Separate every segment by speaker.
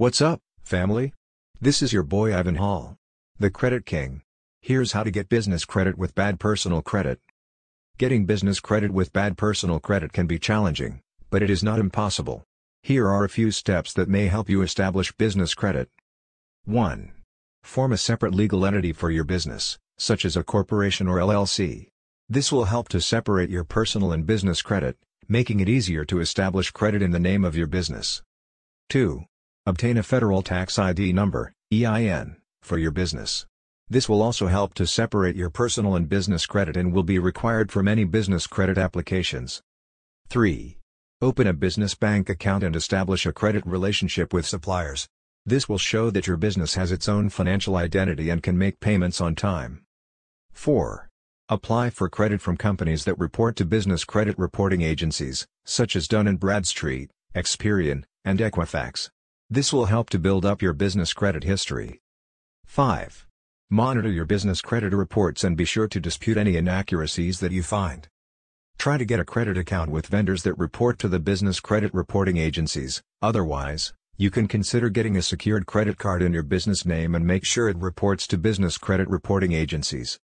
Speaker 1: What's up, family? This is your boy Ivan Hall. The Credit King. Here's how to get business credit with bad personal credit. Getting business credit with bad personal credit can be challenging, but it is not impossible. Here are a few steps that may help you establish business credit. 1. Form a separate legal entity for your business, such as a corporation or LLC. This will help to separate your personal and business credit, making it easier to establish credit in the name of your business. 2. Obtain a federal tax ID number, EIN, for your business. This will also help to separate your personal and business credit and will be required for many business credit applications. 3. Open a business bank account and establish a credit relationship with suppliers. This will show that your business has its own financial identity and can make payments on time. 4. Apply for credit from companies that report to business credit reporting agencies, such as Dun & Bradstreet, Experian, and Equifax. This will help to build up your business credit history. 5. Monitor your business credit reports and be sure to dispute any inaccuracies that you find. Try to get a credit account with vendors that report to the business credit reporting agencies, otherwise, you can consider getting a secured credit card in your business name and make sure it reports to business credit reporting agencies.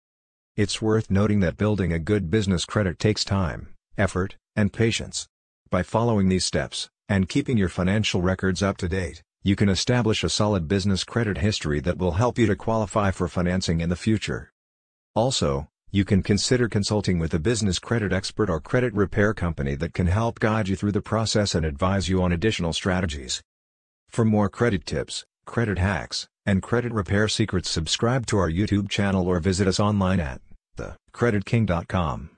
Speaker 1: It's worth noting that building a good business credit takes time, effort, and patience. By following these steps, and keeping your financial records up to date, you can establish a solid business credit history that will help you to qualify for financing in the future. Also, you can consider consulting with a business credit expert or credit repair company that can help guide you through the process and advise you on additional strategies. For more credit tips, credit hacks, and credit repair secrets subscribe to our YouTube channel or visit us online at thecreditking.com.